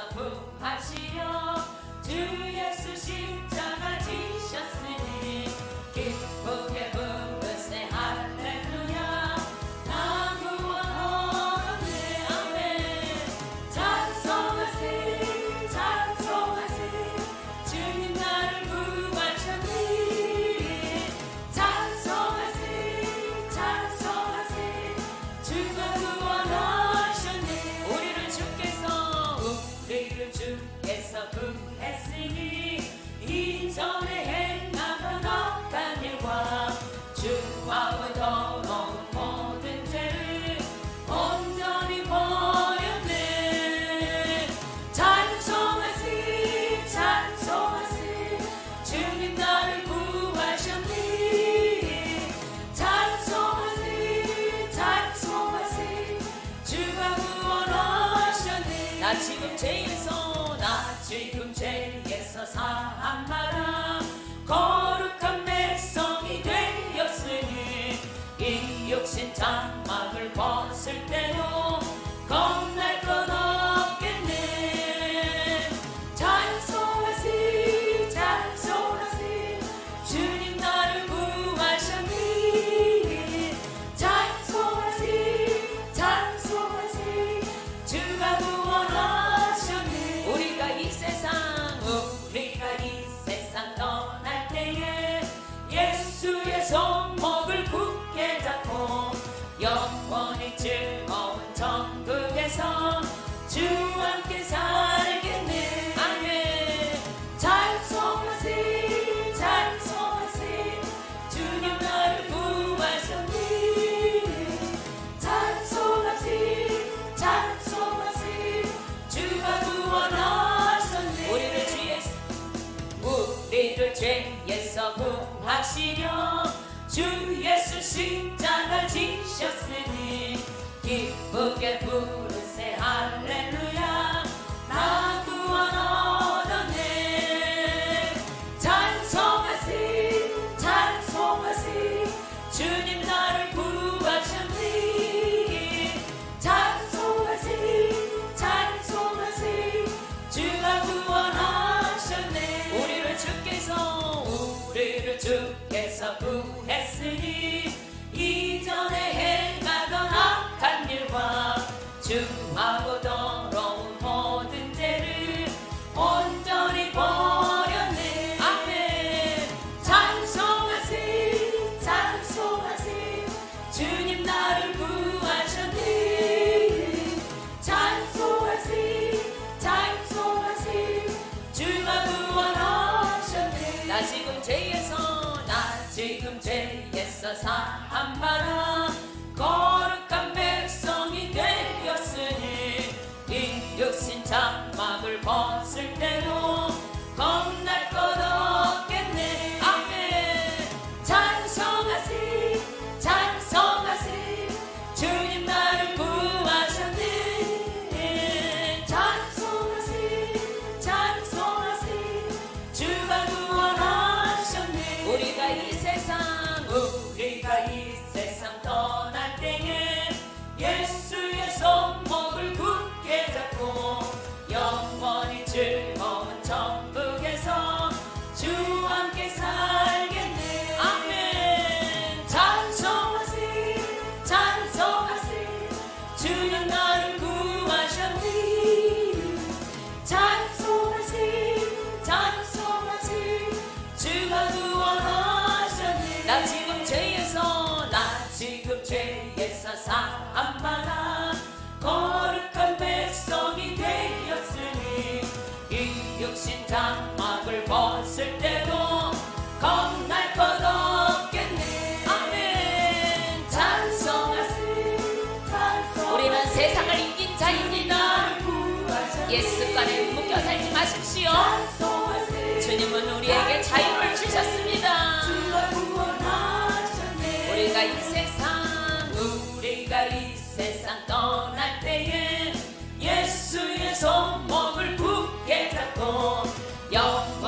용서 통하시어 주의 하시며 주 예수 십자가 지셨으니 기쁘게 부르 Father, 옛습관에 묶여 살지 마십시오. 주님은 우리에게 자유를 주셨습니다. 우리가 이 세상, 우리가 이 세상 떠날 때에 예수의 손목을 굳게 잡고 영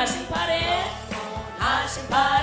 Nasce parede, nasce parede.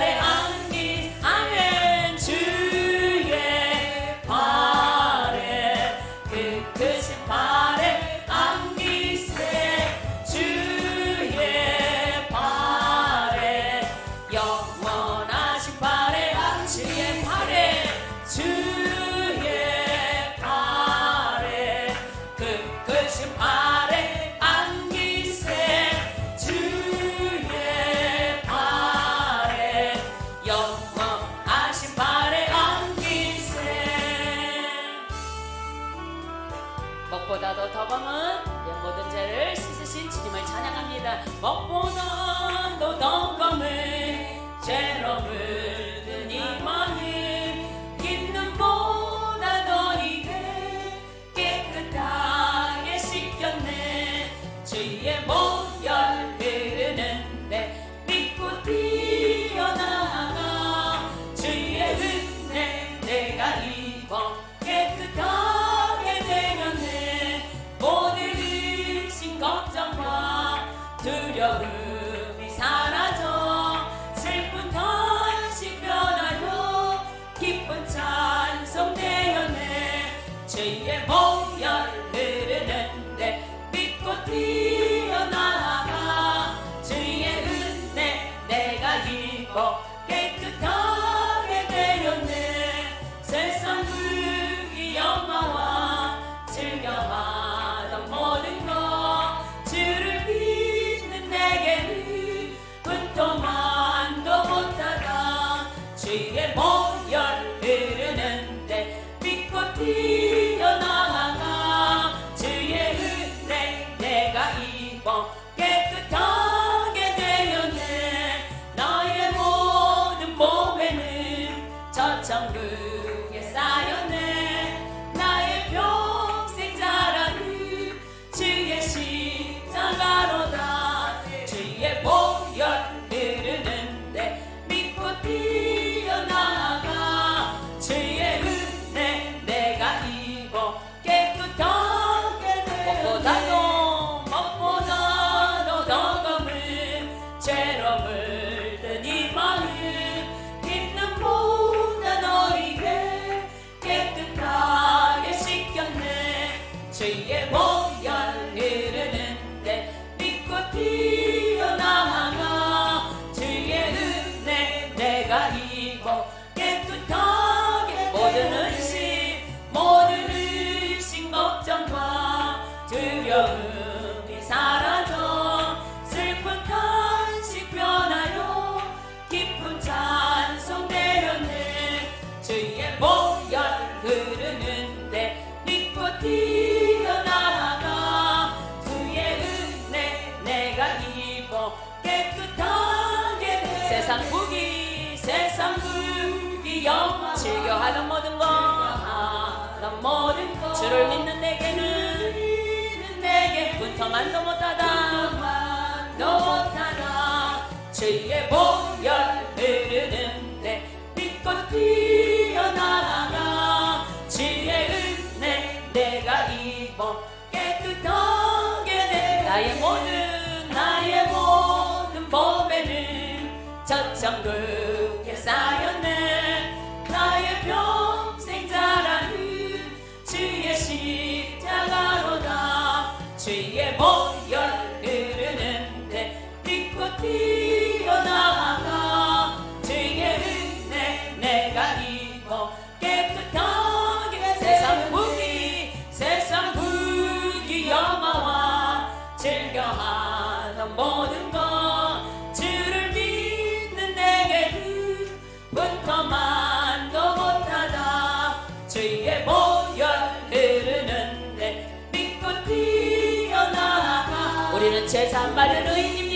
相对。Aleluia,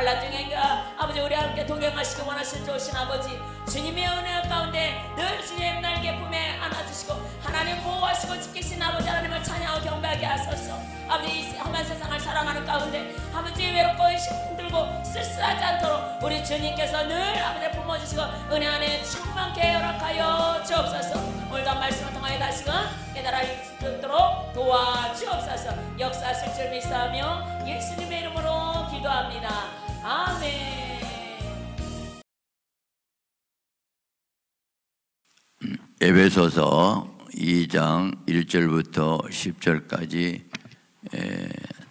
환란 중인가 아버지 우리와 함께 동행하시고 원하신 좋으신 아버지 주님의 은혜 가운데 늘 주님의 날개 품에 안아주시고 하나님 보호하시고 지키신 아버지 하나님을 찬양하고 경배하게 하소서. 아버지 이 험한 세상을 살아가는 가운데 아버지 외롭고 힘들고 쓸쓸하지 않도록 우리 주님께서 늘 아버지 품어주시고 은혜 안에 충만케 허락하여 주옵소서. 오늘도 말씀을 통하여 다시금 깨달아 있도록 도와주옵소서. 역사하실 줄 믿사하며 예수님의 이름으로 기도합니다 아멘 에베소서 2장 1절부터 10절까지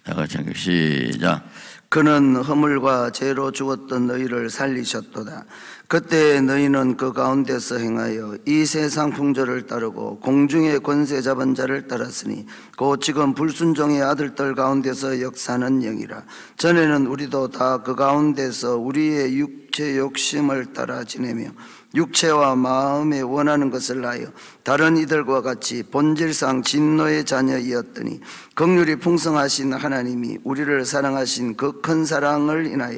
다 같이 시작. 그는 허물과 죄로 죽었던 너희를 살리셨도다. 그때 너희는 그 가운데서 행하여 이 세상 풍조를 따르고 공중의 권세 잡은 자를 따랐으니 곧 지금 불순종의 아들들 가운데서 역사는 영이라. 전에는 우리도 다 그 가운데서 우리의 육체 욕심을 따라 지내며 육체와 마음에 원하는 것을 하여 다른 이들과 같이 본질상 진노의 자녀이었더니 긍휼이 풍성하신 하나님이 우리를 사랑하신 그 큰 사랑을 인하여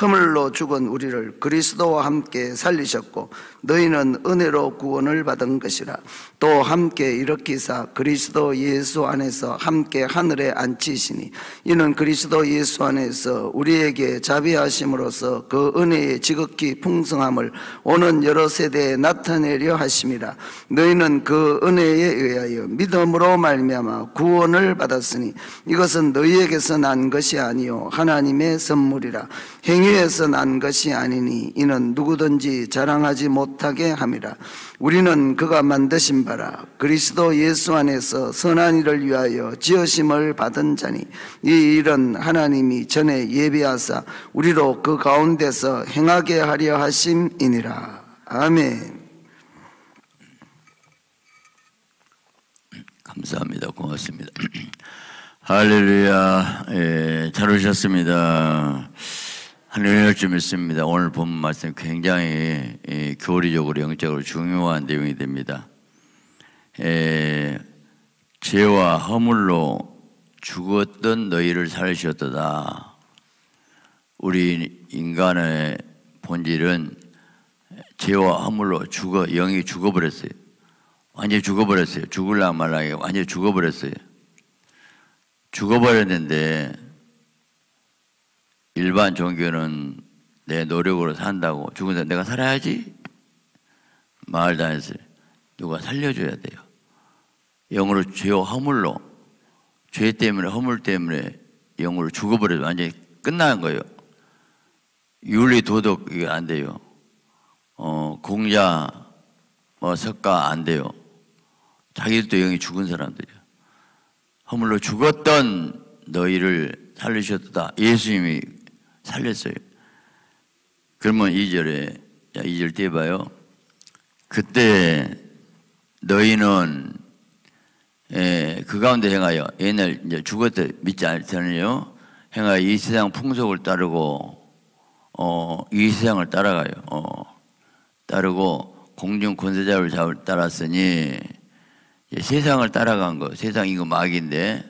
허물로 죽은 우리를 그리스도와 함께 살리셨고 너희는 은혜로 구원을 받은 것이라. 또 함께 일으키사 그리스도 예수 안에서 함께 하늘에 앉히시니 이는 그리스도 예수 안에서 우리에게 자비하심으로써 그 은혜의 지극히 풍성함을 오는 여러 세대에 나타내려 하심이라. 너희는 그 은혜에 의하여 믿음으로 말미암아 구원을 받았 으니 이것은 너희에게서 난 것이 아니요 하나님의 선물이라. 행위에서 난 것이 아니니 이는 누구든지 자랑하지 못하게 함이라. 우리는 그가 만드신 바라. 그리스도 예수 안에서 선한 일을 위하여 지으심을 받은 자니 이 일은 하나님이 전에 예비하사 우리로 그 가운데서 행하게 하려 하심이니라. 아멘 감사합니다. 고맙습니다. 할렐루야. 예, 잘 오셨습니다. 하늘의 줄 믿습니다. 오늘 본 말씀 굉장히 예, 교리적으로 영적으로 중요한 내용이 됩니다. 예, 죄와 허물로 죽었던 너희를 살리셨도다. 우리 인간의 본질은 죄와 허물로 죽어 영이 죽어버렸어요. 완전히 죽어버렸어요. 죽을라 말라 완전히 죽어버렸어요. 죽어버렸는데 일반 종교는 내 노력으로 산다고 죽은 사람 내가 살아야지 마을 다녔어요. 누가 살려줘야 돼요. 영으로 죄와 허물로 죄 때문에 허물 때문에 영으로 죽어버려서 완전히 끝나는 거예요. 윤리 도덕 이게 안 돼요. 어 공자 뭐 석가 안 돼요. 자기들도 영이 죽은 사람들이요. 허물로 죽었던 너희를 살리셨다. 예수님이 살렸어요. 그러면 2절에, 자, 2절 떼봐요. 그때 너희는 에, 그 가운데 행하여 옛날 이제 죽었다 믿지 않더니요 행하여 이 세상 풍속을 따르고 어, 이 세상을 따라가요. 어, 따르고 공중 권세자를 따랐으니 세상을 따라간 거 세상 이거 마귀인데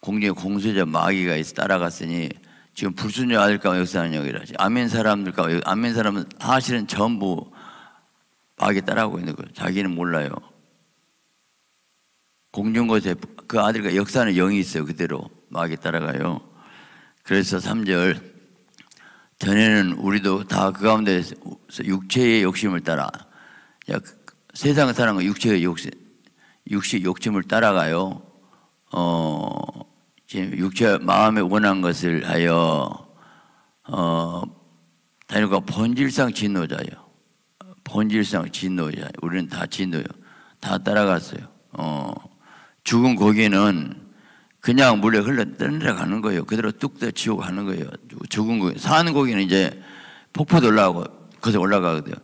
공중에 공세자 마귀가 있어 따라갔으니 지금 불순종 아들 가운데 역사하는 영이라 아멘 사람들 가운데 아멘 사람은 사실은 전부 마귀 따라가고 있는 거예요. 자기는 몰라요. 공중 곳에 그 아들과 역사하는 영이 있어요. 그대로 마귀 따라가요. 그래서 3절 전에는 우리도 다 그 가운데 육체의 욕심을 따라 야, 세상을 사는 거 육체의 욕심 육식 욕심을 따라가요. 어, 육체 마음에 원한 것을 하여 어, 다니까 본질상 진노자요. 본질상 진노자. 우리는 다 진노요. 다 따라갔어요. 어, 죽은 고기는 그냥 물에 흘러 떠내려가는 거예요. 그대로 뚝떠 지옥 가는 거예요. 죽은 고기. 사는 고기는 이제 폭포도 올라가고 거기서 올라가거든요.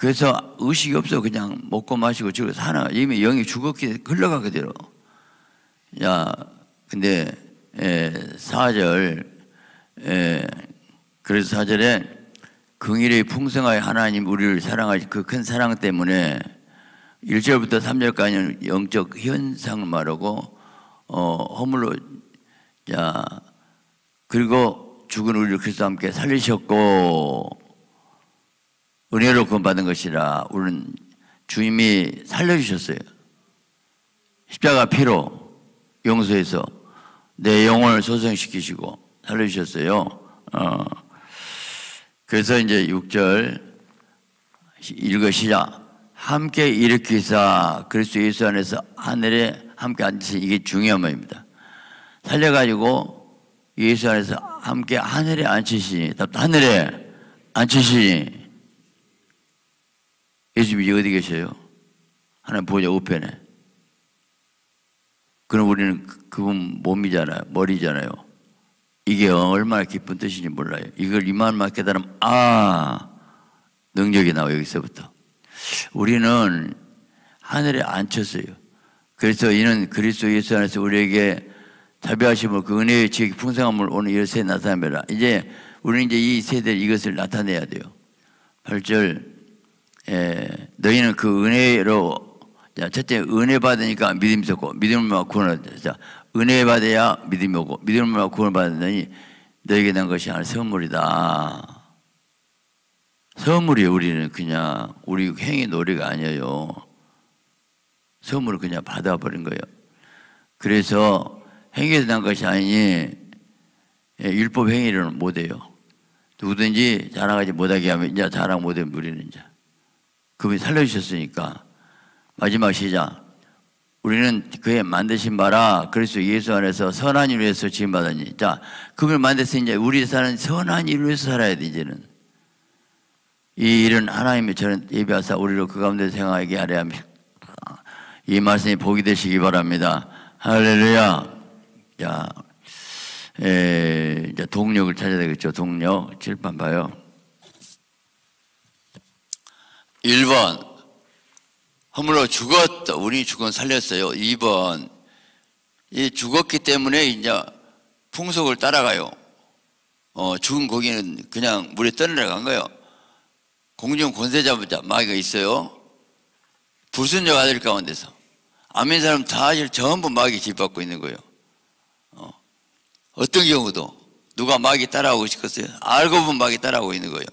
그래서 의식이 없어 그냥 먹고 마시고 죽어 사나 이미 영이 죽었기 흘러가 그대로. 야, 근데 에, 4절 에, 그래서 4절에 긍일의 풍성하여 하나님 우리를 사랑하시 그큰 사랑 때문에 1절부터 3절까지는 영적 현상을 말하고 어, 허물로 자 그리고 죽은 우리를 그리스도와 함께 살리셨고 은혜로 구원받은 것이라 우리는 주님이 살려주셨어요. 십자가 피로 용서해서 내 영혼을 소생시키시고 살려주셨어요. 어. 그래서 이제 6절 읽으시자 함께 일으키사 그리스도 예수 안에서 하늘에 함께 앉으신 이게 중요한 말입니다. 살려가지고 예수 안에서 함께 하늘에 앉히시니 하늘에 앉히시니 예수님이 어디 계셔요? 하나님 보좌 우편에. 그럼 우리는 그- 그분 몸이잖아요. 머리잖아요. 이게 얼마나 기쁜 뜻인지 몰라요. 이걸 이만만 깨달으면 아 능력이 나와 여기서부터. 우리는 하늘에 앉혔어요. 그래서 이는 그리스도 예수 안에서 우리에게 자비하심을 그 은혜의 지극히 풍성함을 오늘 열세 나타내라. 이제 우리는 이제 이 세대 이것을 나타내야 돼요. 8절 에, 너희는 그 은혜로 자, 첫째 은혜 받으니까 믿음이 있었고 믿음을 구원을 자, 은혜 받아야 믿음이 오고 믿음을 구원을 받았더니 너에게 난 것이 하나의 선물이다. 선물이 우리는 그냥 우리 행위 노래가 아니에요. 선물을 그냥 받아버린 거예요. 그래서 행위에서 난 것이 아니니 예, 율법 행위를 못해요. 누구든지 자랑하지 못하게 하면 이제 자랑 못하면 우리는 이제 그분이 살려주셨으니까. 마지막 시작. 우리는 그의 만드신 바라 그리스도 예수 안에서 선한 일을 위해서 지음 받았니? 자 그걸 만들었으니 이제 우리 사는 선한 일을 위해서 살아야 돼 이제는. 이 일은 하나님이 저는 예비하사 우리로 그 가운데 생각하게 하려 합니다. 이 말씀이 복이 되시기 바랍니다. 할렐루야. 야 에, 이제 동력을 찾아야 되겠죠 동력. 칠판 봐요 1번 허물로 죽었다. 우리 죽은 살렸어요. 2번 이 죽었기 때문에 이제 풍속을 따라가요. 어, 죽은 고기는 그냥 물에 떠내려간 거예요. 공중 권세자부자 마귀가 있어요. 불순종 아들 가운데서 아멘 사람 다 전부 마귀 짓밟고 있는 거예요. 어떤 경우도 누가 마귀 따라오고 싶겠어요? 알고 보면 마귀 따라오고 있는 거예요.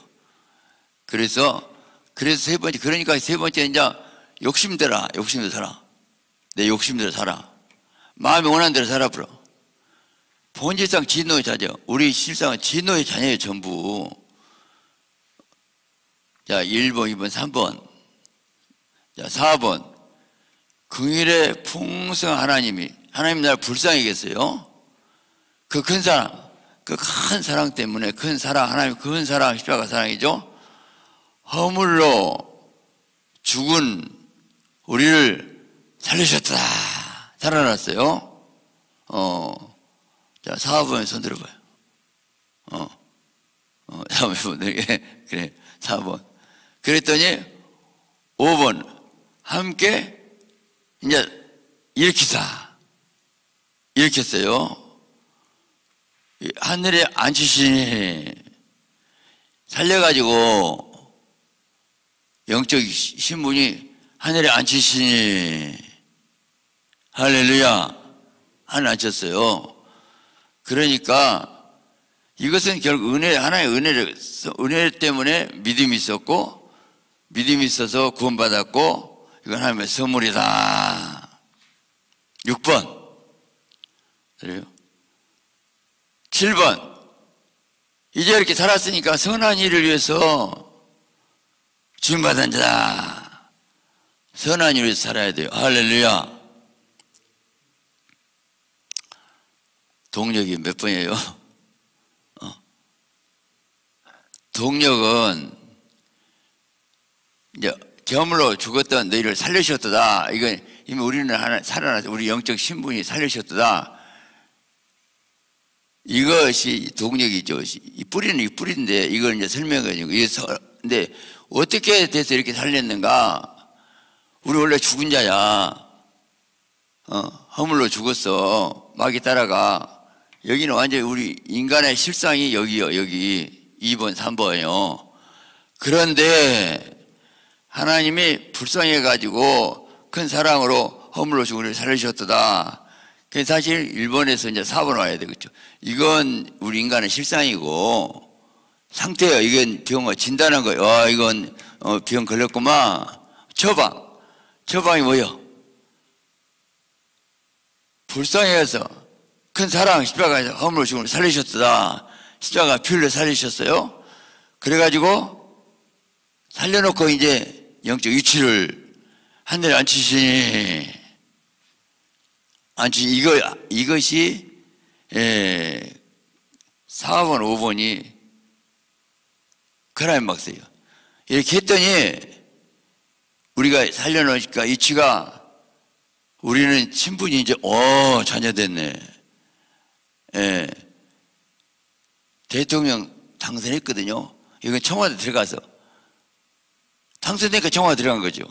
그래서 그래서 세 번째 그러니까 세 번째 이제 욕심대라 욕심대로 살아. 내 욕심대로 살아. 마음이 원하는 대로 살아버려. 본질상 진노의 자녀. 우리 실상은 진노의 자녀예요 전부. 자 1번, 2번, 3번. 자 4번. 긍일의 풍성한 하나님이 하나님 나를 불쌍히겠어요? 그 큰 사랑, 그 큰 사랑 때문에 큰 사랑, 하나님 큰 사랑, 십자가 사랑이죠. 허물로 죽은 우리를 살리셨다. 살아났어요. 어, 자, 4번 손 들어봐요. 어, 어, 4번, 그래, 4번. 그랬더니 5번, 함께 이제 일으키사. 일으켰어요. 하늘에 앉히시니 살려가지고 영적 신분이 하늘에 앉히시니 할렐루야 하늘 앉혔어요. 그러니까 이것은 결국 은혜 하나의 은혜를 은혜 때문에 믿음이 있었고 믿음이 있어서 구원받았고 이건 하나님의 선물이다. 6번 그래요? 7번 이제 이렇게 살았으니까 선한 일을 위해서 주임받은 자다. 선한 일을 살아야 돼요. 할렐루야. 동력이 몇 번이에요? 어. 동력은 이제 겸으로 죽었던 너희를 살려주셨다. 이건 이미 우리는 하나 살아나서 우리 영적 신분이 살려주셨다. 이것이 동력이죠. 이 뿌리는 이 뿌리인데 이걸 이제 설명해가지고 근데 어떻게 돼서 이렇게 살렸는가? 우리 원래 죽은 자야. 어, 허물로 죽었어. 마귀 따라가. 여기는 완전히 우리 인간의 실상이 여기요, 여기. 2번, 3번이요. 그런데 하나님이 불쌍해가지고 큰 사랑으로 허물로 죽은 우리를 살리셨다. 그 사실 일본에서 이제 4번 와야 되겠죠. 이건 우리 인간의 실상이고 상태예요. 이건 병을 진단한 거예요. 아, 이건 어, 병 걸렸구만. 처방. 처방이 뭐예요? 불쌍해서 큰 사랑 십자가에서 허물로 죽음을 살리셨다. 십자가 피 흘려 살리셨어요. 그래가지고 살려놓고 이제 영적 위치를 하늘에 앉히시니 앉히 이거 이것이 예, 4번 5번이 그라임 막세요. 이렇게 했더니 우리가 살려놓으니까 이치가 우리는 친분이 이제 어 자녀 됐네. 예. 대통령 당선했거든요. 이건 청와대 들어가서 당선되니까 청와대 들어간 거죠.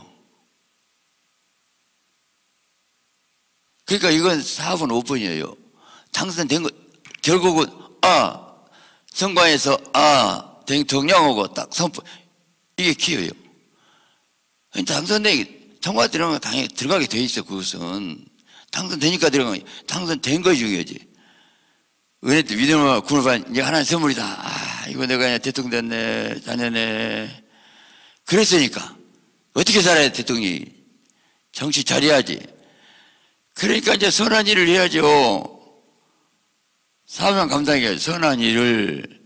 그러니까 이건 4번 5번이에요. 당선된 거 결국은 아 선관에서 아 대통령하고 딱 선포 이게 기회예요. 당선되기 청와대 들어가면 당연히 들어가게 돼 있어 그것은 당선되니까 들어가면 당선된 거 중요하지. 은혜 때 믿음을 구원을 받은 이제 하나의 선물이다. 아 이거 내가 그냥 대통령 됐네 자녀네. 그랬으니까 어떻게 살아야 대통령이 정치 잘해야지. 그러니까 이제 선한 일을 해야죠. 사명 감당해야죠. 선한 일을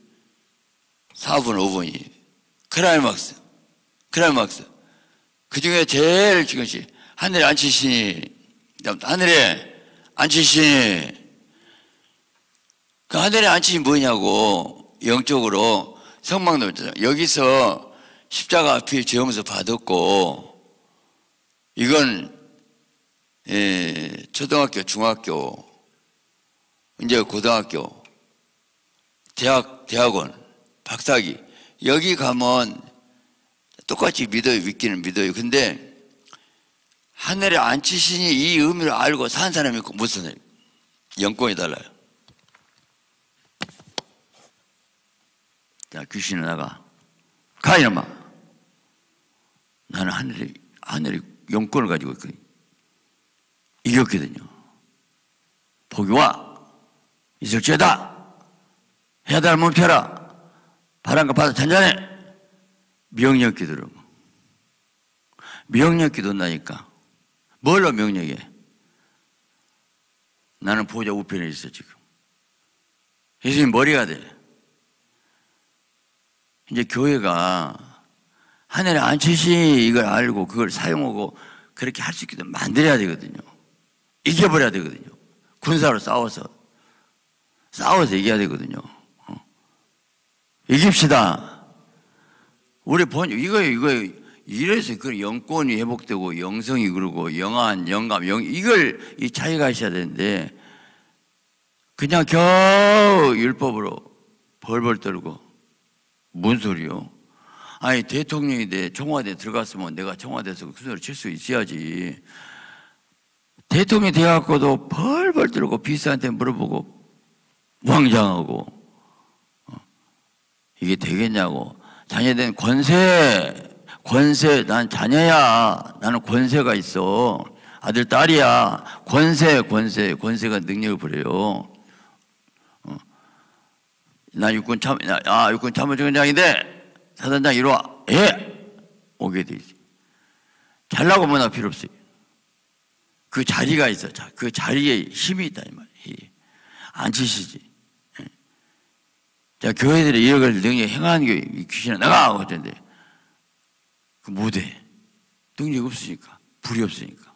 4분, 5분이. 크라이막스. 크라이막스. 그 중에 제일 것이 하늘에 앉히시니, 하늘에 앉히시니, 그 하늘에 앉히신 뭐냐고, 영적으로 성막도 여기서 십자가 앞에 죄음서 받았고, 이건, 예, 초등학교, 중학교, 이제 고등학교, 대학, 대학원, 박사기 여기 가면 똑같이 믿어요 믿기는 믿어요. 근데 하늘에 앉히시니 이 의미를 알고 산 사람이 있고 무슨 사람이 영권이 달라요. 자 귀신은 나가. 가 이놈아. 나는 하늘에 하늘에 영권을 가지고 있거든. 이겼거든요. 복이 와. 있을지어다. 해달 못 펴라 바람과 바다 잔잔해 명령 기도로 명령 기도나니까. 뭘로 명령해? 나는 보호자 우편에 있어 지금. 예수님 머리가 돼. 이제 교회가 하늘에 앉히시 이걸 알고 그걸 사용하고 그렇게 할 수 있게 만들어야 되거든요. 이겨버려야 되거든요. 군사로 싸워서. 싸워서 이겨야 되거든요. 어. 이깁시다. 우리 본 이거 이거 이래서 그 영권이 회복되고 영성이 그러고 영한 영감 영 이걸 이 차이가 있어야 되는데 그냥 겨우 율법으로 벌벌 떨고 뭔 소리요? 아니 대통령이 돼 청와대 들어갔으면 내가 청와대에서 그 소리 칠수 있어야지. 대통령이 돼갖고도 벌벌 떨고 비서한테 물어보고 왕장하고 어, 이게 되겠냐고. 자녀된 권세 권세 난 자녀야. 나는 권세가 있어. 아들 딸이야. 권세 권세 권세가 능력을 부려요. 어. 나 육군 참, 나- 아 육군 참모총장인데 사단장 이리 와. 예! 오게 돼 있어. 잘나고 뭐나 필요 없어요 그 자리가 있어. 자, 그 자리에 힘이 있다 이 말이에요 안 치시지 자, 교회들이 이걸 능력 행하는 게 귀신아 나가! 어쩐데. 그 못해. 능력 없으니까. 불이 없으니까.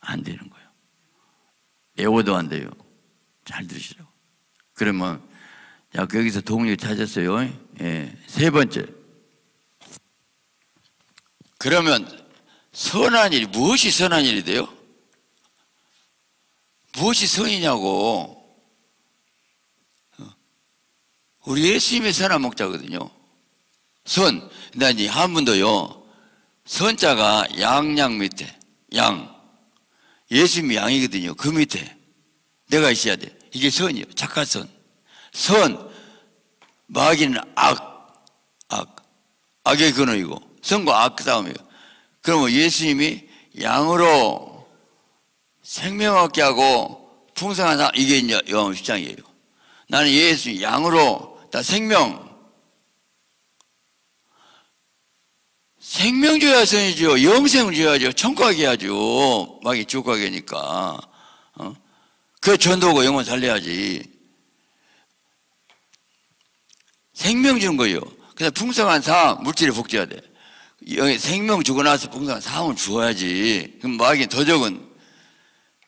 안 되는 거예요. 애워도 안 돼요. 잘 들으시라고. 그러면, 자, 거기서 동력 찾았어요. 예. 세 번째. 그러면, 선한 일이, 무엇이 선한 일이 돼요? 무엇이 선이냐고. 우리 예수님의 선한 목자거든요. 선. 나 이제 한문도요. 선자가 양양 밑에 양. 예수님이 양이거든요. 그 밑에 내가 있어야 돼. 이게 선이에요. 착한 선. 선. 마귀는 악. 악. 악의 근원이고 선과 악 싸움이에요. 그러면 예수님이 양으로 생명 얻게 하고 풍성한 삶 이게 이제 요한 10장이에요. 나는 예수 양으로 다 생명. 생명 줘야 선이죠. 영생을 줘야죠. 천국 가게 해야죠 막이 지옥 가게니까. 어? 그 전도고 영혼 살려야지. 생명 주는 거예요. 그래서 풍성한 삶 물질을 복제해야 돼. 여기 생명 주고 나서 풍성한 삶을 주어야지. 그럼 마귀는 도적은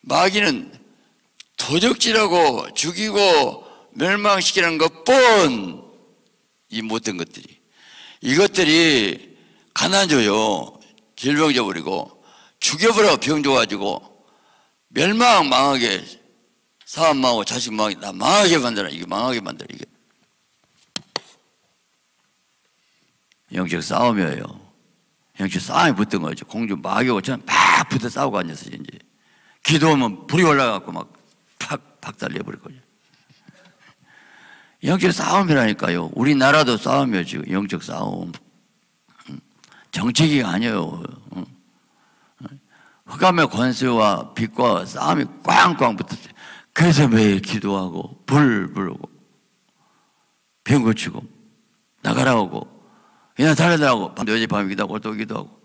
마귀는 도적질하고 죽이고 멸망시키는 것뿐 이 못된 것들이. 이것들이 가난 줘요 질병 줘버리고 죽여버려 병 줘가지고 멸망 망하게 사업 망하고 자식 망하게 나 망하게 만들어. 이게 망하게 만들어 이게. 영적 싸움이에요. 영적 싸움이 붙은 거죠. 공주 저는 막 붙어 싸우고 앉았어요 이제. 기도하면 불이 올라가고 막 팍 박살내버릴 거죠 영적 싸움이라니까요. 우리나라도 싸움이에요, 지금. 영적 싸움. 음, 정책이 아니에요. 음. 흑암의 권세와 빛과 싸움이 꽝꽝 붙었어요. 그래서 매일 기도하고, 불 부르고, 병 고치고, 나가라고, 그냥 달려나고, 어제 밤에 기도하고, 또 기도하고.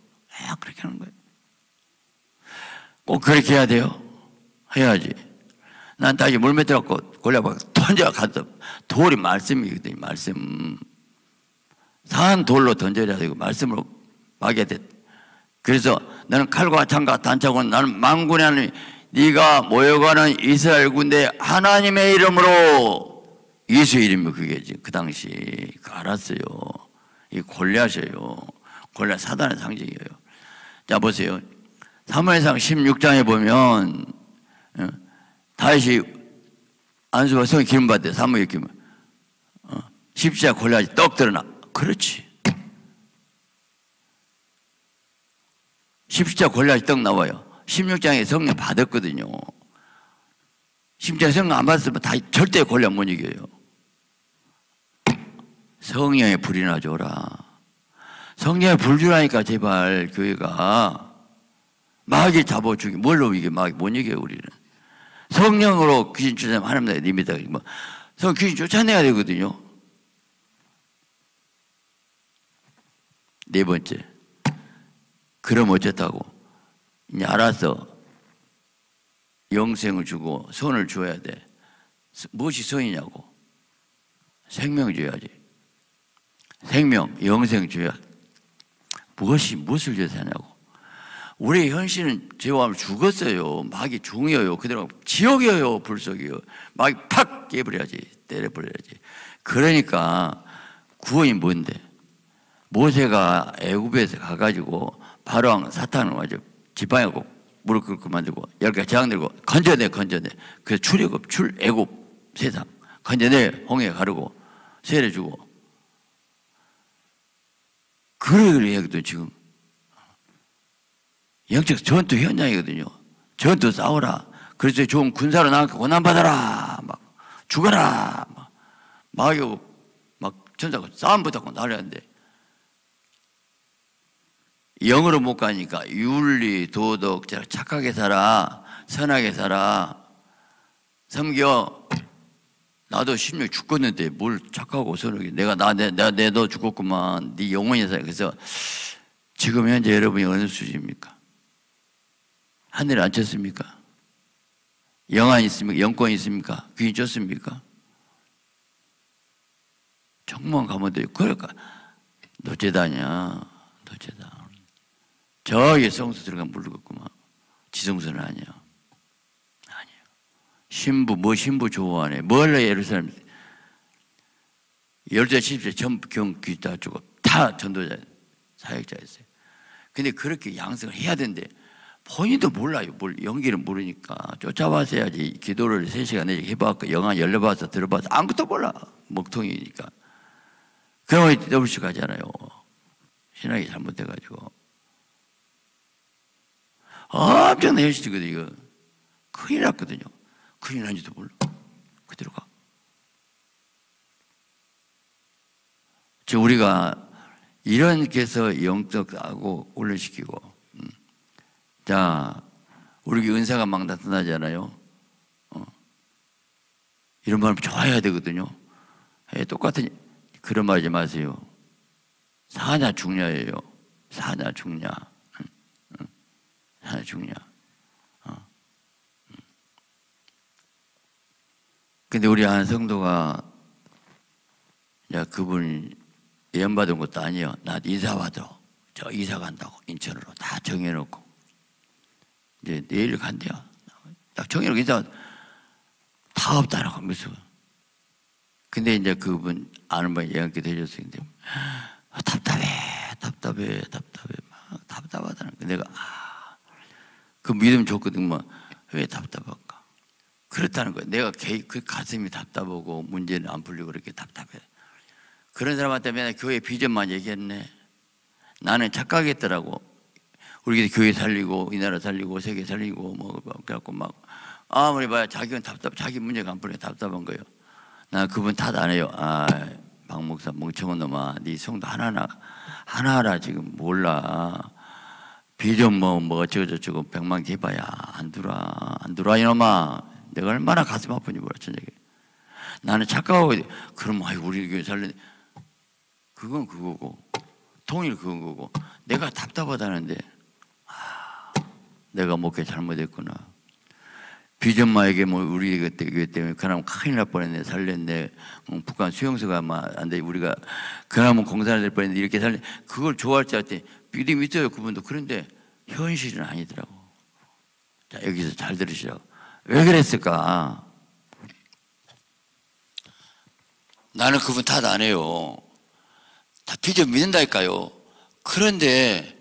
아, 그렇게 하는 거예요. 꼭 그렇게 해야 돼요. 해야지. 난 다시 물 맺어갖고 골려봐 던져 갔다 돌이 말씀이거든요 말씀. 산 돌로 던져야 되고 말씀으로 막아야 돼 그래서 나는 칼과 창과 단창은 나는 망군의 하나님 네가 모여가는 이스라엘 군대 하나님의 이름으로. 예수 이름이 그게 그 당시. 그 알았어요. 이 골리앗이에요. 골리앗 사단의 상징이에요. 자 보세요. 사무엘상 16장에 보면 어, 다시 안수가 성이 기름 받대 사무엘 기름. 어, 십자가 골라지. 떡 드러나. 그렇지. 십자가 골라지 떡 나와요. 16장에 성령 받았거든요. 십자가 성령 안 받았으면 다 절대 골라 못 이겨요. 성령의 불이나 줘라. 성령의 불 주라니까 제발 교회가. 마귀 잡아 죽이 뭘로 이게 마귀 못 이겨요 우리는 성령으로 귀신 쫓아내면 하나님 님이다. 뭐, 성 귀신 쫓아내야 되거든요. 네 번째. 그럼 어쨌다고? 이제 알아서 영생을 주고 손을 줘야 돼. 무엇이 손이냐고? 생명 줘야지. 생명, 영생 줘야. 무엇이 무엇을 줘야 되냐고. 우리 현실은 죄와함 죽었어요. 막이 중이어요. 그대로 지옥이에요. 불속이요. 막이 팍 깨버려야지. 때려버려야지. 그러니까 구원이 뭔데? 모세가 애굽에서 가가지고 바로왕 사탄을 가지고 지팡이고 무릎 꿇고 만들고 열개 저항 들고 건져내 건져내 그래서 출애굽 출애굽 세상 건져내 홍해 가르고 세례 주고 그래 얘기도 지금 영적 전투 현장이거든요. 전투 싸우라. 그래서 좋은 군사로 나가고 고난 받아라. 막 죽어라. 막 막이고 막 전사고 싸움 붙었고 난리는데 영으로 못 가니까 윤리, 도덕, 착하게 살아, 선하게 살아, 섬겨. 나도 심령 죽겠는데 뭘 착하고 선하게 내가 나 내 내 내도 죽었구만. 네 영혼이 살. 그래서 지금 현재 여러분이 어느 수준입니까? 하늘에 앉혔습니까? 영안 있습니까? 영권 있습니까? 귀인 쫓습니까? 정만 가면 돼요. 그러니까 노제다냐, 노제다. 저기 성수 들어가면 모르겠구만. 지성소는 아니야. 아니에요. 신부, 뭐 신부 좋아하네. 뭘로 예루살렘. 열두 십세 전경 귀 다 주고 다 전도자, 사역자였어요. 근데 그렇게 양성을 해야 되는데 본인도 몰라요. 뭘 연기를 모르니까 쫓아와서 야지 기도를 3시간 내지 해봤고 영화 열려봐서 들어봐서 아무것도 몰라. 먹통이니까. 그러면 더블씩 가잖아요. 신학이 잘못돼가지고. 엄청난 현실이거든요, 이거. 큰일 났거든요. 큰일 난지도 몰라. 그대로 가. 즉, 우리가 이런 게서 영적하고 올려시키고, 음. 자, 우리 은사가 막 나타나잖아요. 어. 이런 말 좋아해야 되거든요. 예, 똑같은, 그런 말 하지 마세요. 사냐 중냐예요. 사냐 중냐. 하나 중냐. 어. 근데 우리 한 성도가 야 그분 예언받은 것도 아니에요. 나 이사 받으러 저 이사 간다고 인천으로 다 정해놓고 이제 내일 간대요. 딱 정해놓고 이사 다 없다라고 하면서 근데 이제 그분 아는 분이 되셨어요. 근데 아, 답답해, 답답해, 답답해, 막 답답하다는 거. 내가 아, 그 믿음 줬거든, 뭐. 왜 답답할까? 그렇다는 거예요. 내가 개, 그 가슴이 답답하고 문제는 안 풀리고 그렇게 답답해. 그런 사람한테 맨날 교회 비전만 얘기했네. 나는 착각했더라고. 우리 교회 살리고, 이 나라 살리고, 세계 살리고, 뭐, 그래갖고 막, 아무리 봐야 자기는 답답, 자기 문제가 안 풀려 답답한 거예요. 나 그분 탓 안 해요. 아, 박 목사 멍청한 놈아, 네 성도 하나나, 하나라 지금 몰라. 비전 뭐, 뭐 어쩌고저쩌고 백만 개 봐야 안 들어와. 안 들어와, 이놈아. 내가 얼마나 가슴 아픈지 몰라, 저녁에. 나는 착각하고, 그럼, 아이, 우리 교회 살려. 그건 그거고, 통일 그건 거고, 내가 답답하다는데, 아, 내가 목회 잘못했구나. 비전마에게 뭐 우리 그때 때문에 그나마 큰일 날 뻔했네. 살렸네. 뭐 북한 수용소가 막안 돼. 우리가 그나마 공사를 될 뻔했는데 이렇게 살렸 그걸 좋아할 줄 알았더니 믿음이 있어요 그분도. 그런데 현실은 아니더라고. 자 여기서 잘 들으시라고. 왜 그랬을까? 나는 그분 탓 안 해요. 다 비전 믿는다니까요. 그런데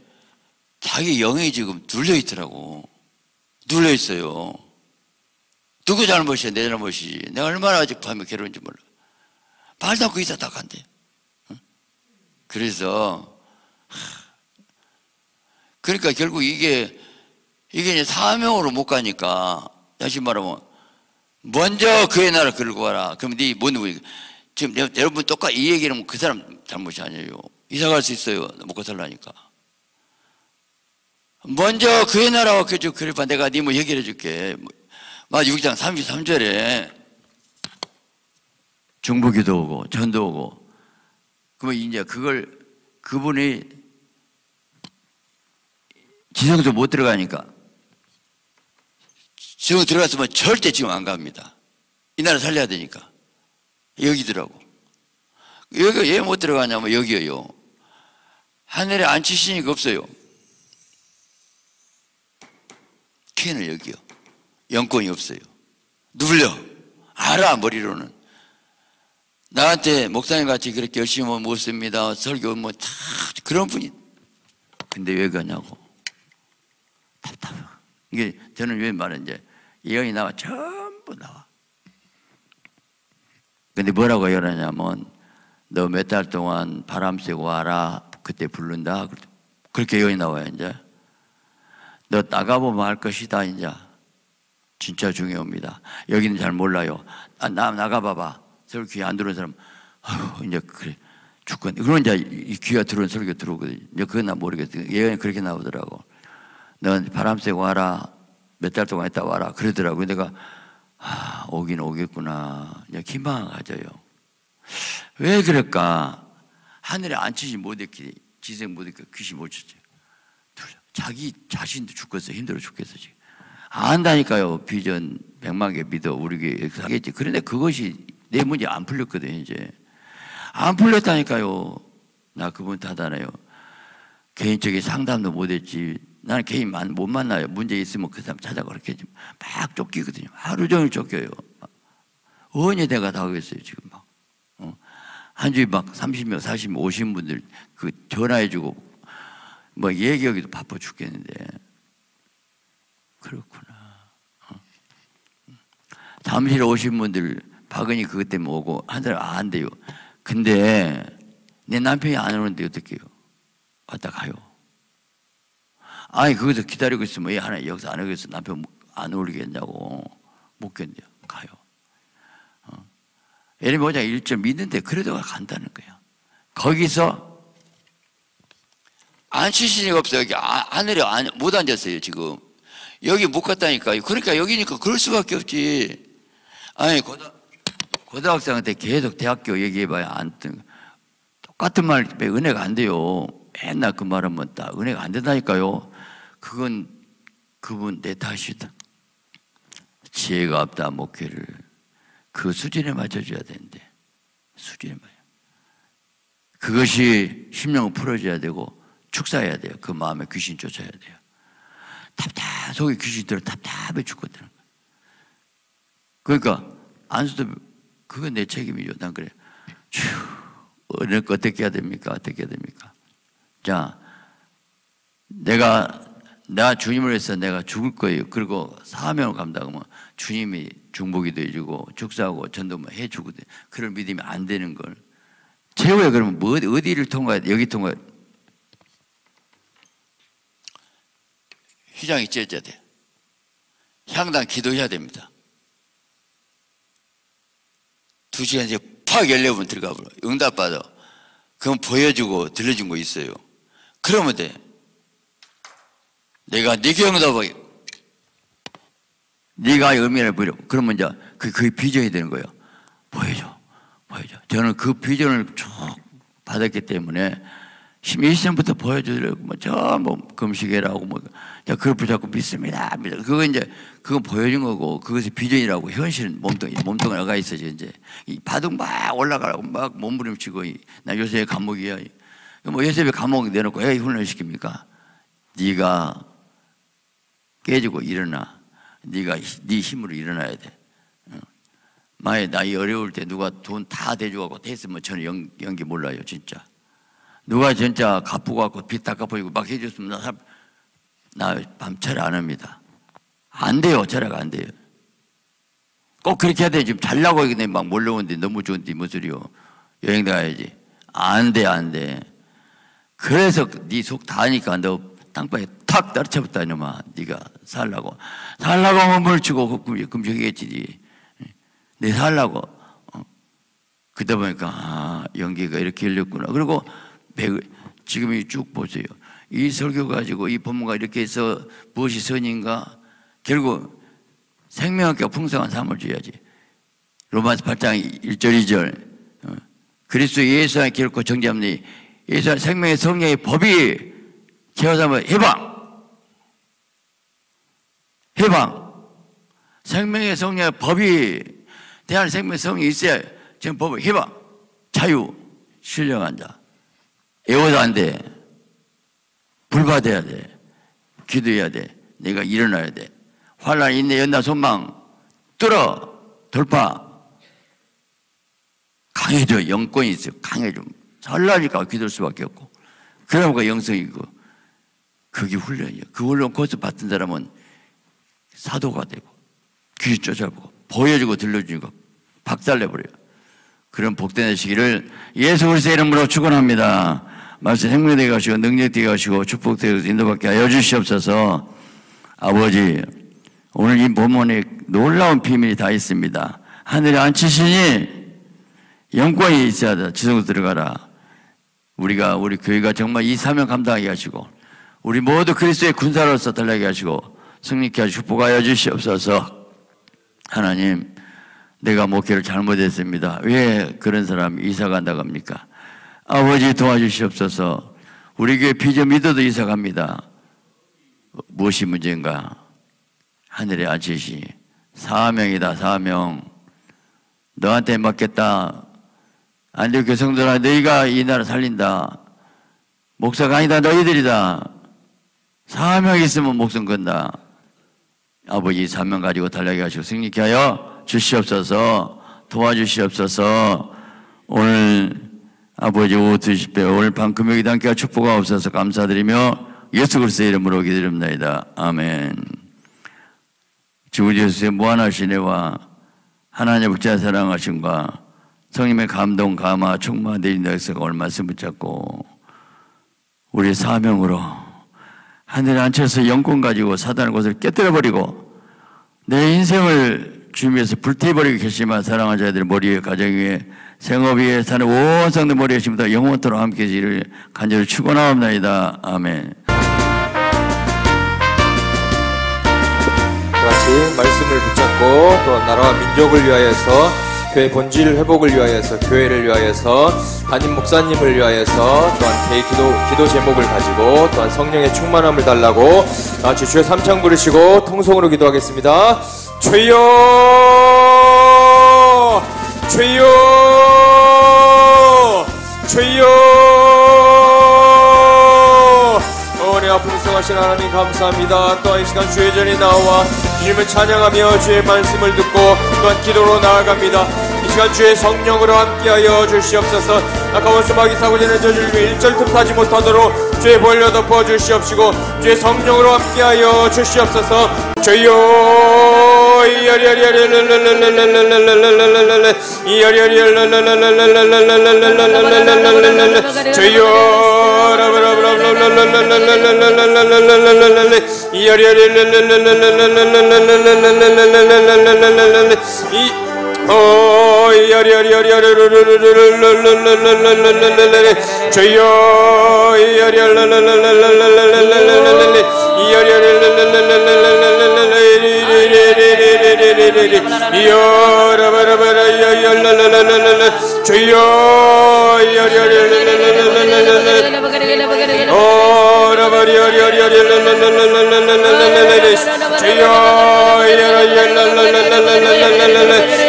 자기 영이 지금 눌려 있더라고. 눌려 있어요. 누구 잘못이야? 내 잘못이지. 내가 얼마나 아직 밤에 괴로운지 몰라. 말도 않고 이사 다 간대. 그래서 그러니까 결국 이게 이게 이제 사명으로 못 가니까 다시 말하면 먼저 그의 나라 끌고 와라. 그럼 네뭔 지금 여러분 똑같 이 얘기는 그 사람 잘못이 아니에요. 이사 갈 수 있어요. 먹고 살라니까 먼저 그의 나라와 그래 봐 내가 네뭐 해결해 줄게 마 6장 33절에 중보기도 오고 전도 오고 그러면 이제 그걸 그분이 지성소 못 들어가니까 지성 들어갔으면 절대 지금 안 갑니다. 이 나라 살려야 되니까 여기더라고. 여기가 왜못 들어가냐면 여기요. 하늘에 앉히시니까 없어요. 키는 여기요. 영권이 없어요. 누굴려? 알아 머리로는. 나한테 목사님 같이 그렇게 열심히 못 씁니다. 설교 뭐다 그런 분이. 근데 왜 가냐고. 답답해. 이게 저는 왜 말하는지 예언이 나와 전부 나와. 근데 뭐라고 열하냐면 너 몇 달 동안 바람 쐬고 와라. 그때 부른다. 그렇게 예언이 나와요 이제. 너 나가보면 할 것이다 이제. 진짜 중요합니다. 여기는 잘 몰라요. 아, 나 나가봐봐. 설교 귀에 안 들어온 사람, 아휴, 이제 그래 죽겠네. 그런 이제 이 귀가 들어온 설교 들어오거든. 이제 그건 나 모르겠어. 예언이 그렇게 나오더라고. 넌 바람 쐬고 와라. 몇 달 동안 있다 와라. 그러더라고. 내가 아, 오긴 오겠구나. 이제 희망을 가져요. 왜 그럴까? 하늘에 앉히지 못했기, 지생 못했기, 귀신 못 쳤지. 자기 자신도 죽겠어. 힘들어 죽겠어, 지금. 안다니까요. 비전 백만 개 믿어. 우리 교회 하겠지. 그런데 그것이 내 문제 안 풀렸거든, 이제. 안 풀렸다니까요. 나 그분 탓하나요. 개인적인 상담도 못 했지. 나는 개인 만- 못 만나요. 문제 있으면 그 사람 찾아가 그렇게 좀막 쫓기거든요. 하루 종일 쫓겨요. 언제 내가 다 하겠어요, 지금 막. 어. 한 주에 막 30명, 40명 오신 분들 그 전화해주고 뭐 얘기하기도 바빠 죽겠는데. 그렇구나. 어. 잠실 오신 분들 박은희 그것 때문에 오고 하더라 아, 안 돼요. 근데 내 남편이 안 오는데 어떡해요? 왔다 가요. 아니 거기서 기다리고 있으면 왜 하나 여기서 안 오겠어? 남편 안 오르겠냐고 못 견뎌 가요. 어. 보자 일점 믿는데 그래도 간다는 거야. 거기서 앉히시니까 없어요. 여기 아- 하늘에 안- 못 앉았어요 지금. 여기 못 갔다니까요. 그러니까 여기니까 그럴 수밖에 없지. 아니 고등 고등학생한테 계속 대학교 얘기해봐야 안 뜬. 똑같은 말 때문에 은혜가 안 돼요. 맨날 그 말하면 딱 은혜가 안 된다니까요. 그건 그분 내 탓이다. 지혜가 없다 목회를 그 수준에 맞춰줘야 되는데 수준에 맞춰. 그것이 심령을 풀어줘야 되고 축사해야 돼요. 그 마음에 귀신 쫓아야 돼요. 답답 속에 귀신 들어 답답해 죽거든. 그러니까 안수도 그건 내 책임이죠. 난 그래. 휴, 어떻게 해야 됩니까? 어떻게 해야 됩니까? 자, 내가 나 주님을 위해서 내가 죽을 거예요. 그리고 사명을 감당하면 주님이 중보기도 해주고 축사하고 전도만 해주거든. 그런 믿음이 안 되는 걸. 최후에 그러면 뭐 어디- 어디를 통과해? 여기 통과해? 휘장이 찢어져야 돼. 향당 기도해야 됩니다. 두 시간 이제 팍 열려면 들어가 버려. 응답 받아. 그건 보여주고 들려준 거 있어요. 그러면 돼. 내가 네 경답하게 네가 의미를 보여. 그러면 이제 그, 그 비전이 되는 거예요. 보여줘. 보여줘. 저는 그 비전을 쭉 받았기 때문에 11시전부터 보여주려고 뭐 전부 금식이라고 뭐 자, 그걸 붙잡고 믿습니다. 믿어. 그거 이제 그거 보여준 거고 그것이 비전이라고 현실은 몸뚱이 몸뚱이 나가 있어지 이제 이 바둑 막 올라가라고 막 몸부림치고 이, 나 요새 감옥이야. 뭐 요셉이 감옥 내놓고 왜 훈련시킵니까? 네가 깨지고 일어나. 네가 네 힘으로 일어나야 돼. 어. 만약에 나이 어려울 때 누가 돈 다 대주고 됐으면 저는 연, 연기 몰라요 진짜. 누가 진짜 갚고 갖고 빚 다 갚아주고 막 해줬으면 나, 나 밤철 안 합니다. 안 돼요. 철학 안 돼요. 꼭 그렇게 해야 돼. 지금 잘나고 그냥 막 몰려오는데 너무 좋은데 무슨 소리요. 여행 가야지. 안 돼, 안 돼. 그래서 네 속 다하니까 너 땅바닥에 탁 떨어져버렸다 이놈아. 네가 살라고. 살라고 하면 뭘 치고 금식이겠지. 내 살라고. 어. 그러다 보니까 아, 연기가 이렇게 열렸구나. 그리고 백, 지금 이 쭉 보세요. 이 설교 가지고 이 본문가 이렇게 해서 무엇이 선인가? 결국 생명학교 풍성한 삶을 줘야지. 로마서 8장 1절 2절 어. 그리스도 예수 안에 기록고 정죄함니 예수 안 생명의 성령의 법이 제어삼을 해방 해방 생명의 성령의 법이 내 안에 생명의 성령이 있어야 지금 법을 해방 자유 신령한 자 애워도 안 돼. 불받아야 돼. 기도해야 돼. 내가 일어나야 돼. 환란 인내 연나 소망. 뚫어. 돌파. 강해져. 영권이 있어. 강해져. 잘나니까 기도할 수밖에 없고. 그러니까 영성이고. 그게 훈련이에요 그 훈련 코스 받은 사람은 사도가 되고 귀 쫓아보고 보여주고 들려주고 박살내버려요. 그런 복된 되시기를 예수 그리스도의 이름으로 축원합니다 말씀 생명되게 하시고 능력되게 하시고 축복되게 하시고 인도받게 하여 주시옵소서 아버지 오늘 이 본문에 놀라운 비밀이 다 있습니다 하늘에 앉히시니 영광이 있어야 돼. 지성으로 들어가라. 우리가 우리 교회가 정말 이 사명 감당하게 하시고 우리 모두 그리스도의 군사로서 달라게 하시고 승리케 하시고 축복하여 주시옵소서. 하나님, 내가 목회를 잘못했습니다. 왜 그런 사람이 이사 간다고 합니까? 아버지 도와주시옵소서. 우리 교회 비전 믿어도 이사 갑니다. 무엇이 문제인가? 하늘의 아저씨 사명이다 사명 너한테 맡겠다 안디옥 성도라 너희가 이 나라 살린다. 목사가 아니다 너희들이다. 사명 있으면 목숨 건다. 아버지 사명 가지고 달려게 하시고 승리케 하여 주시옵소서 도와주시옵소서 오늘 아버지 오후 2시 오늘 밤 금요일 함께 축복하옵소서 감사드리며 예수 그리스도의 이름으로 기드립니다. 아멘 주 예수의 무한하신 애와 하나님의 복자 사랑하심과 성님의 감동, 감화, 충만 내린 역사가 오늘 말씀 붙잡고 우리 사명으로 하늘에 앉혀서 영권 가지고 사단의 곳을 깨뜨려버리고 내 인생을 주님에서 불태워버리고 계시만 사랑하는 자들 머리 위에 가정 위에 생업 위에 사는 온 성도 머리에 심다 영원토록 함께 해지를 간절히 축원하옵나이다. 아멘. 같이 말씀을 붙잡고 또 나라와 민족을 위하여서 교회 본질 회복을 위하여서 교회를 위하여서 담임 목사님을 위하여서 또한 개인 기도 기도 제목을 가지고 또한 성령의 충만함을 달라고 같이 주여 삼창 부르시고 통성으로 기도하겠습니다. 주여 주여 주여 원의 아픈 성하신 하나님 감사합니다. 또한 이 시간 주의 전에 나와 주님을 찬양하며 주의 말씀을 듣고 또한 기도로 나아갑니다. 시간 주의 성령으로 함께하여 주시옵소서. 아까운 수박이 사고되는 저주를 일절 틈타지 못하도록 주의 벌려 덮어 주시옵시고 주의 성령으로 함께하여 주시옵소서. 주여 Çeyo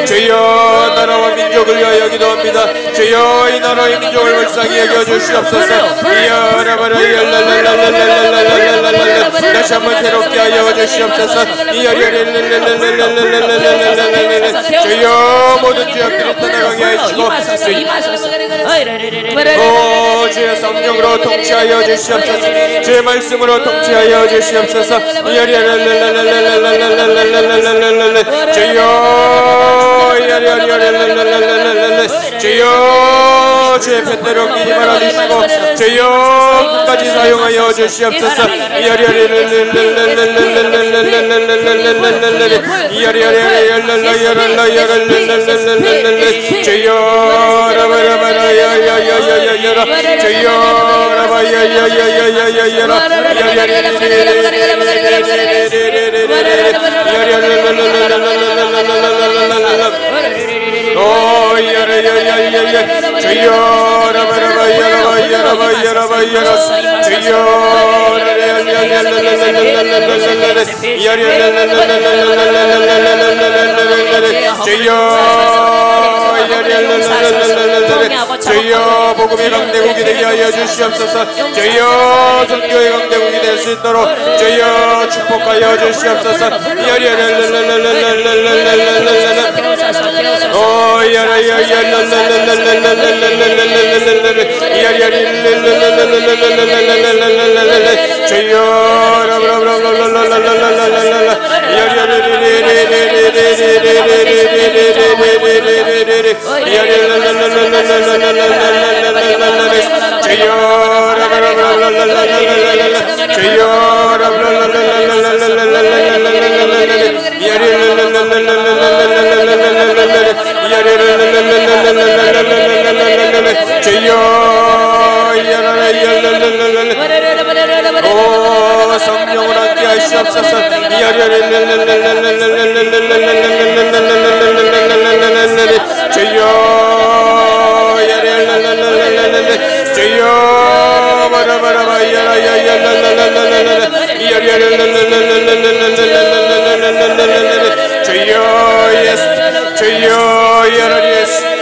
Jai 나라와 민족을 위하여 기도합니다. 주여 이 나라의 민족을 불쌍히 여겨 주시옵소서. 다시 한번 새롭게 하여 주시옵소서 주여 모든 죄악들을 떠나가게 하시고 오 주의 성령으로 통치하여 주시옵소서. 주의 말씀으로 통치하여 주시옵소서. 주여 주여 주의 편대로 끼지 말아주시고 주여 끝까지 사용하여 주시옵소서 라바라바 주여 복음의 강대국이 되게 하여 주시옵소서 주여 선교의 강대국이 될 수 있도록 주여 축복하여 주시옵소서 Oh, ചെയ്യോ to you, yes, to you, yes.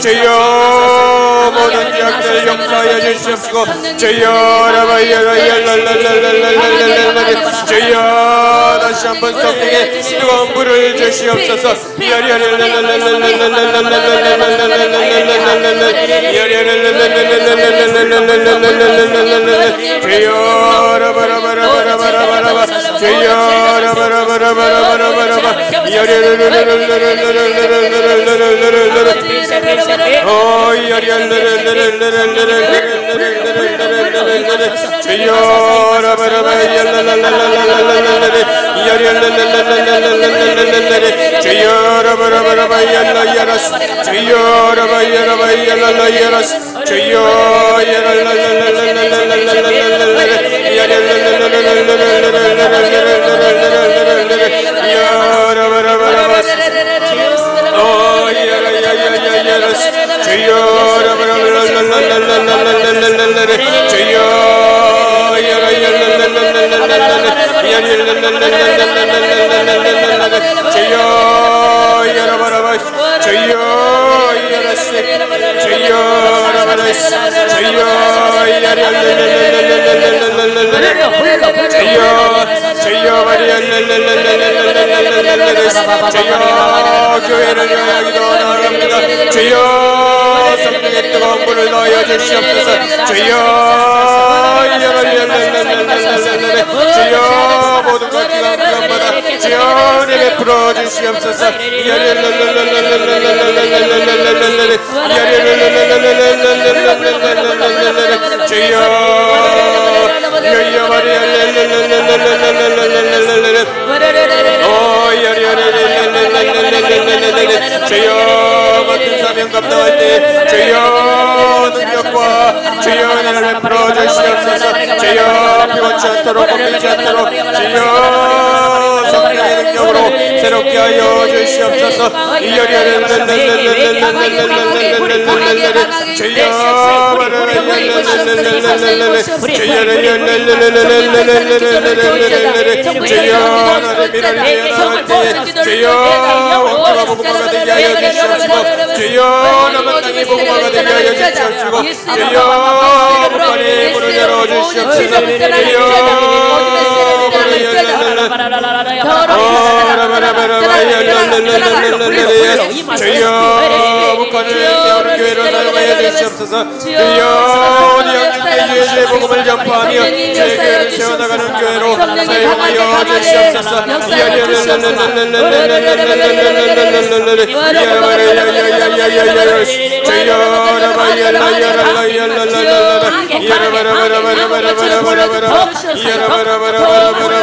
주여 같은 사명 감당할 때 주여 능력과 주여 나를 베풀어 주시옵소서 주여 피곤치 Señor, Çayyo yara barabaş. Çayyo Pro, just yum, so, so, yeah, yeah, la, la, la, la, la, la, la, la, la, la, la, Chiyo, 왕가가 복음화가 되게 하여 주시옵시고 주여 남은 땅이 복음화가 되게 하여 주시옵시고 주여 북한의 문을 열어 주시옵소서 주여 Yara bara bara bara bara bara bara bara bara bara bara bara bara bara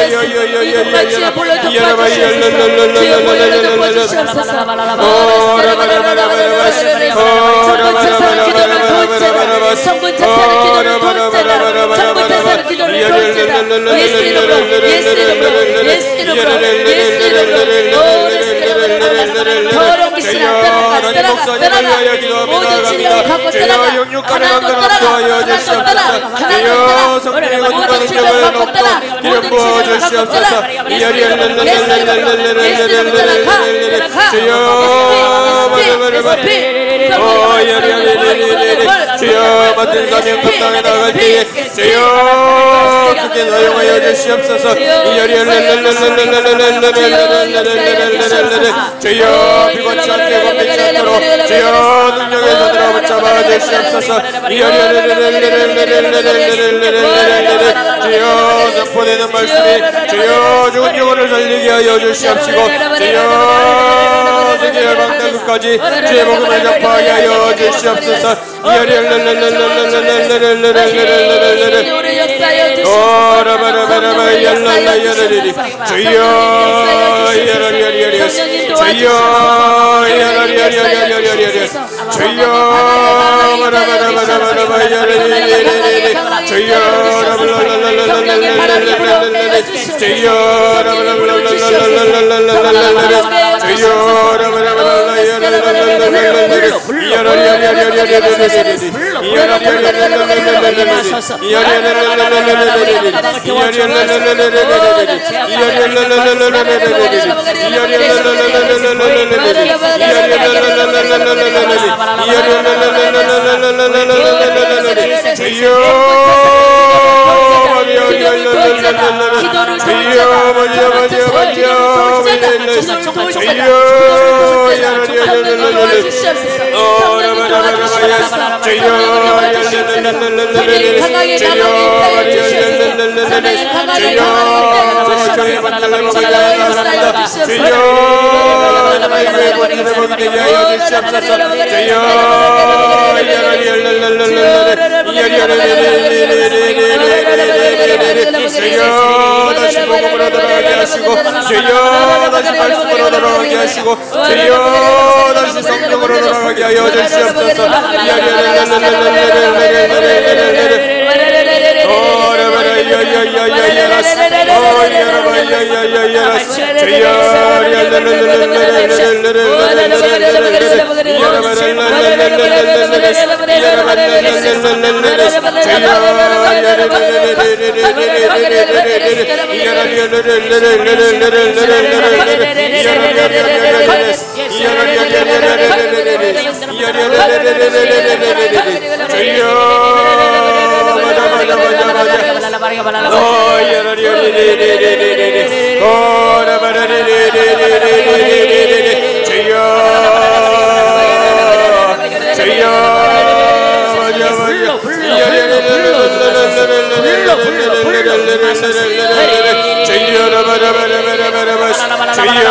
Yes, Shri 주여 북한을 깨우는 교회로 사용하여 주시옵소서 주여 어디 한중대 주의 복음을 전파하며 제 교회를 세워나가는 교회로 사용하여 주시옵소서 성분 자체를 기도를 번째라 성분 자체를 기 yo Jesus'a Ora bara bara bara yalla la yalla dedi. Çiyo yalla yalla yalla. Çiyo yalla yalla yalla yalla. Çiyo bara bara bara bara bara yalla yalla dedi. Çiyo la la la la la la la la. Çiyo la la la la la la la la la. Çiyo la la Yo, Yo, Señor, así como para dar Señor, así para dar Señor, así como para dar Señor, así para dar Señor, así para dar Yeah. Jaya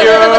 Yeah.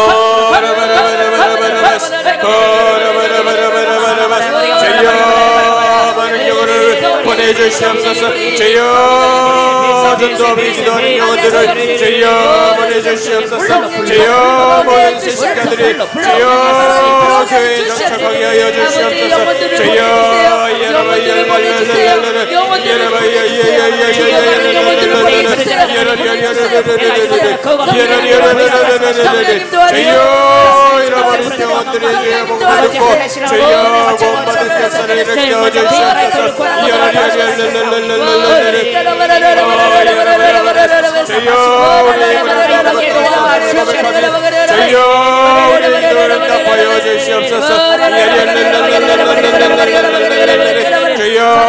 Oh, Señor. 하는 영혼을 보내주시옵소서 주여 전도 비기도하는 영혼들을 주여 보내주시옵소서 주여 모든 세식가들이 주여 교회에 정착하게 하여 주시옵소서 주여 주여 잃어버린 영혼들의 주여 복받고 주여 복받은 세상을 일으켜 주시옵소서 Señor,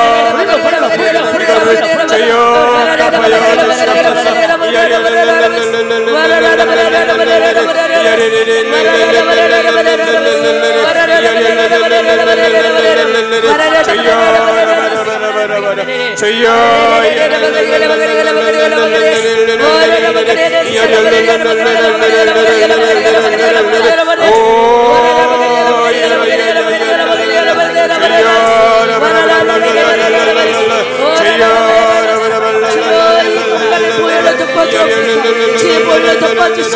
Oh, 선포되는 말씀이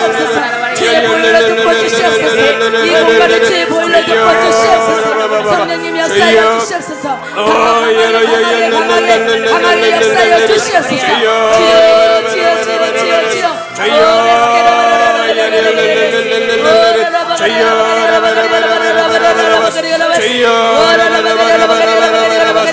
주여 죽은 영혼을 살리게 하여 주시옵시고 주여 세계 열방당 끝까지 주의 복음을 전파하게 하여 주시옵소서 주여 주여 다시 복음으로 돌아가게 하시고 주여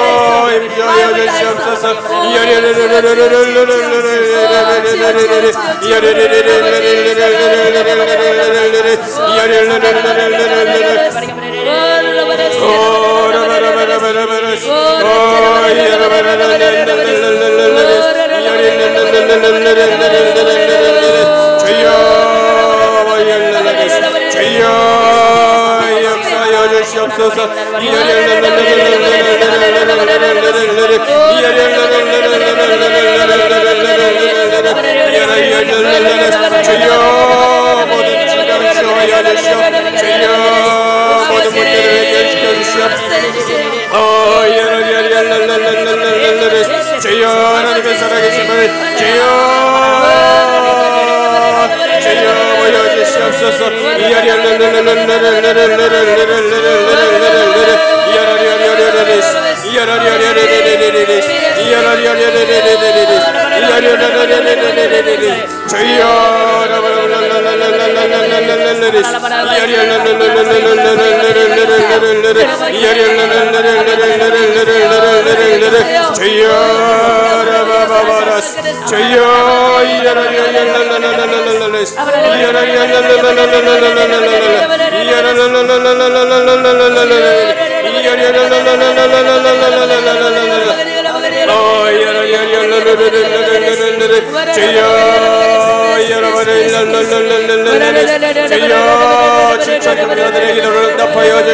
Yapsa yapsa Yarar yarar yarar yarar Yara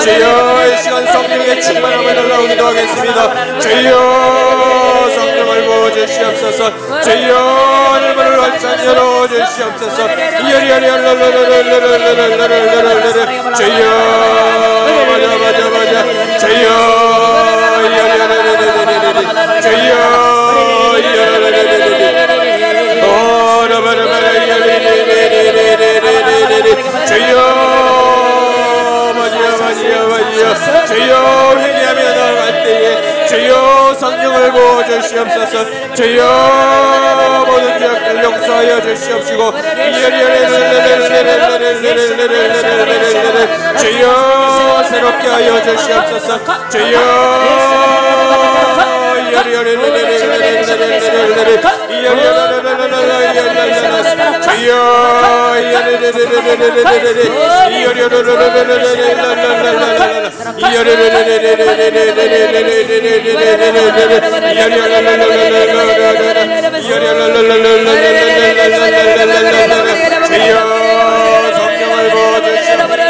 주여 이 시간 성령의 충만함을 달라오기도 하겠습니다 주여 성령을 부어주시옵소서 주여 일문을 활짝 열어주시옵소서 주여 맞아 맞아 맞아 주여 Jaya 맞이야 맞이야 주여 회개하며 나아갈 때에 주여 성령을 부어주시옵소서 주여 모든 죄악들 용서하여 주시옵시고 주여 새롭게 하여 주시옵소서 주여 Io sono il voce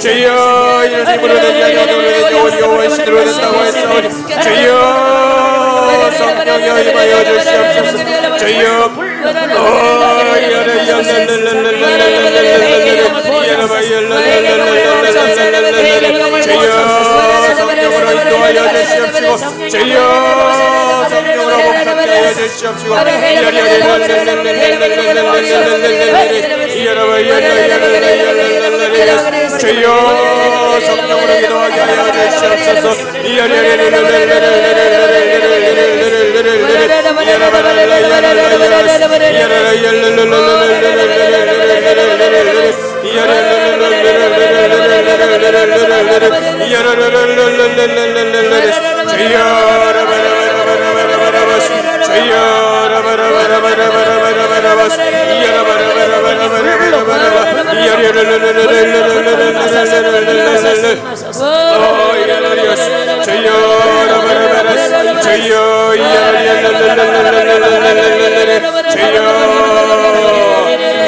주여 Yeah, Señor,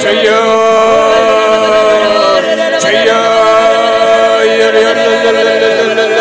Señor,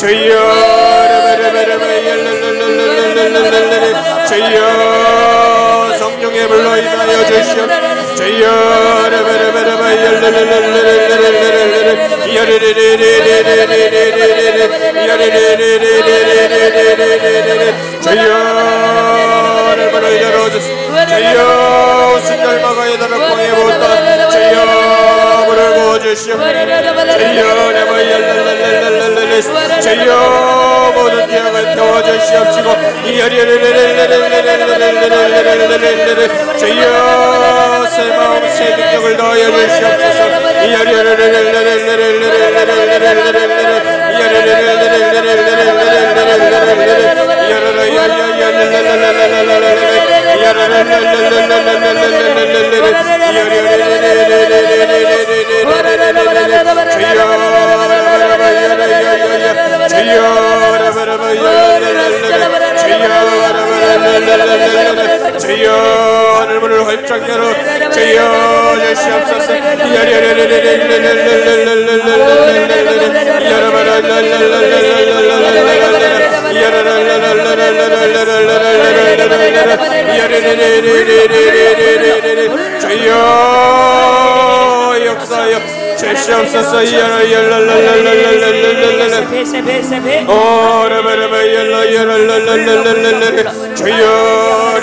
주여 주여 성령의 불로 인하여 주시옵소서 주여 주여 달아 광에 보다 주여 물을 부어주시옵소서 주여 주여 모든 죄악을 태워주시옵시고 주여 새 마음 새 능력을 더하여 주시옵소서 Yo 주여 하늘문을 활짝 열어 주여 주시옵소서 주여 역사여 주 Eşyam sasa yara yara la la la la la la la la la Oh re re re yara yara la la la la la la la Çayo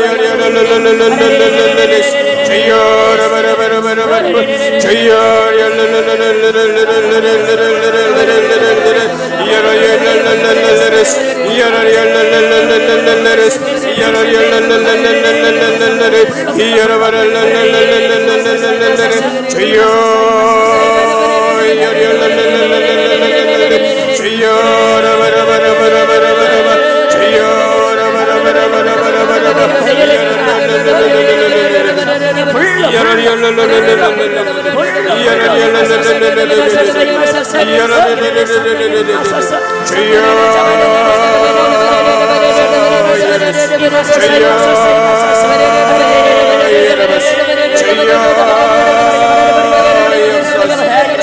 yara yara la la la la la la la la la Çayo re re re re re re Çayo yara la la la la la la la la la la la la la Señor,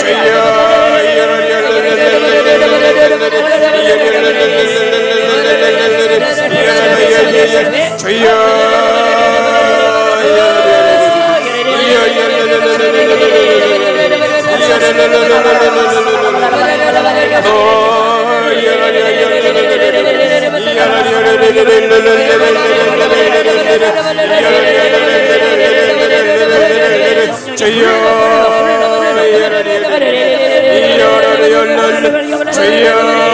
Jaya Jaya Señor,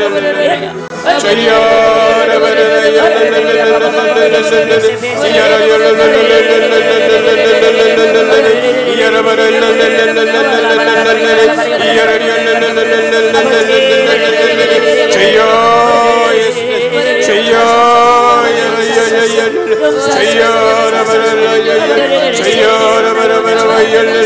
yo me. Señor, la la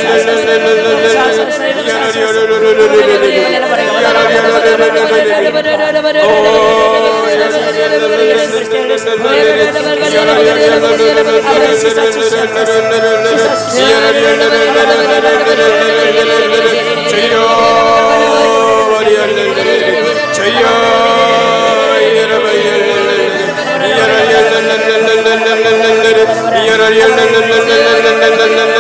la la la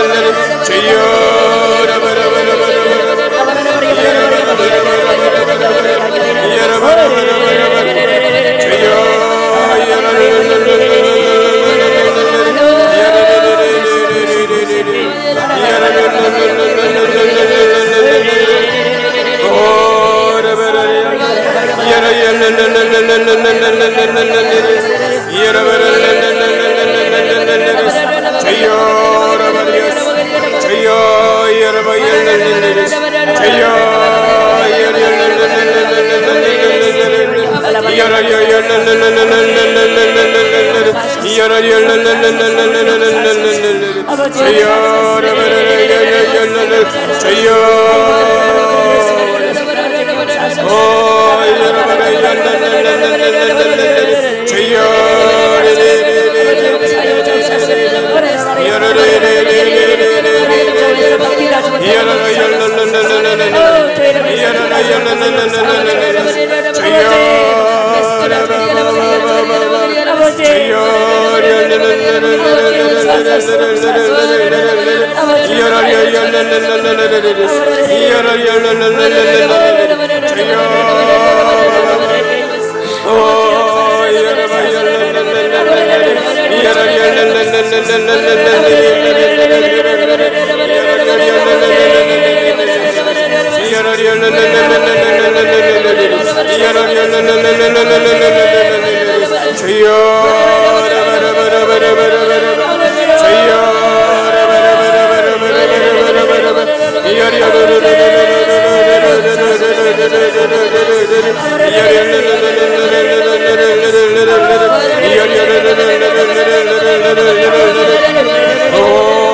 Yere Çayır Oh, Oh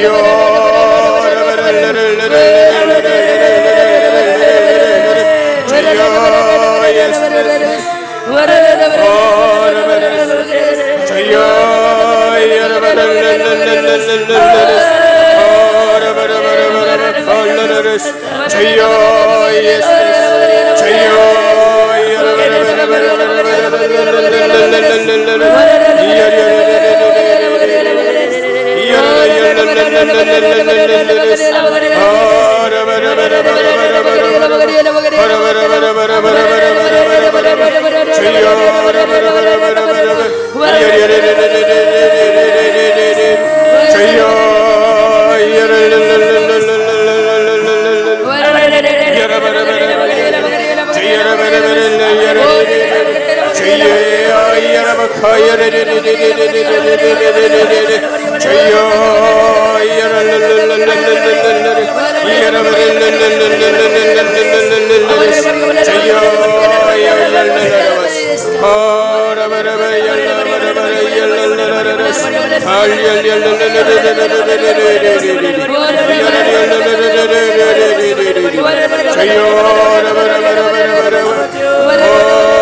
Dios. Yeah. Oh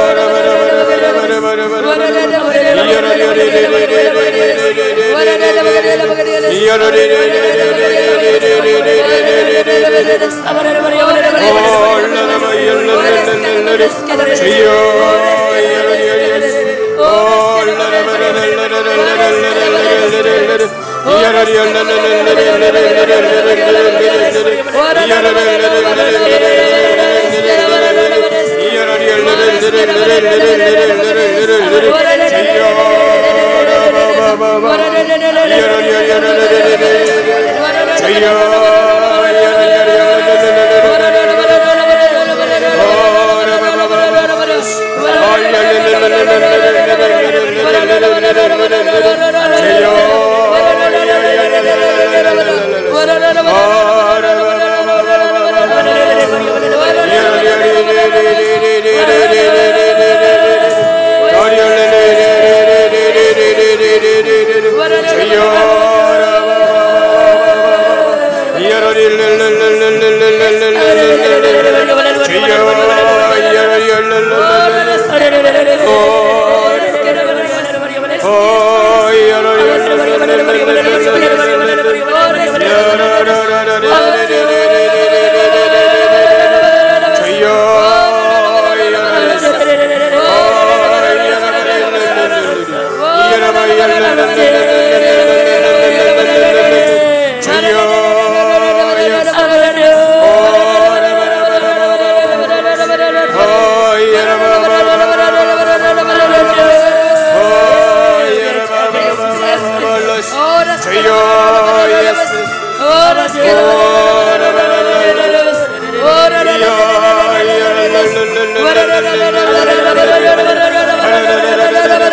Yara Oh Oh,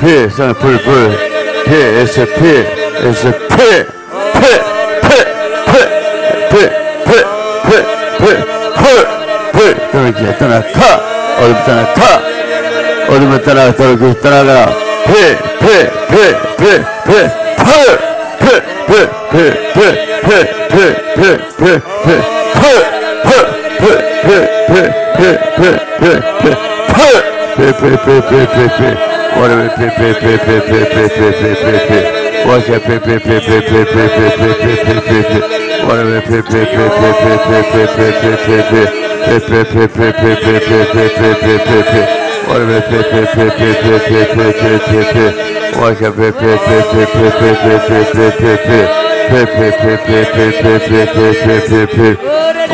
불, 피, 에서 피, 에서 피, 피, 피, 피, 피, 피, 피, 피, 피, 피, 그렇게 떠나가, 어둠 떠나가, 피, What a pip pip pip pip pip pip pip pip pip pip. What a pip pip pip pip pip pip pip pip pip pip pip pip. What a pip pip pip pip pip pip pip pip pip pip pip. Pip pip pip pip pip pip pip pip pip pip pip pip. What a pip pip pip pip pip pip pip pip pip pip. What a pip pip pip pip pip pip pip pip pip pip pip. Pip pip pip pip pip pip pip pip pip pip pip.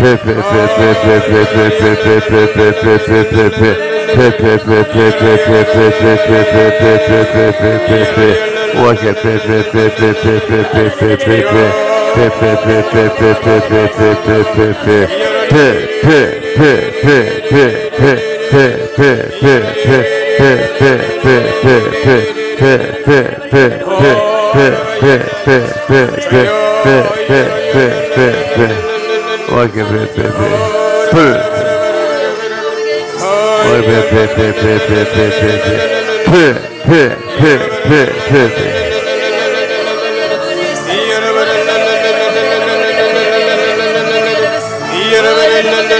Pit, pit, pit, pit, pit. Vay be be be be. Pı. Vay be be be be be be be be. Pı pı pı pı pı pı. Yeah.